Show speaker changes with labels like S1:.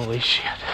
S1: Holy shit.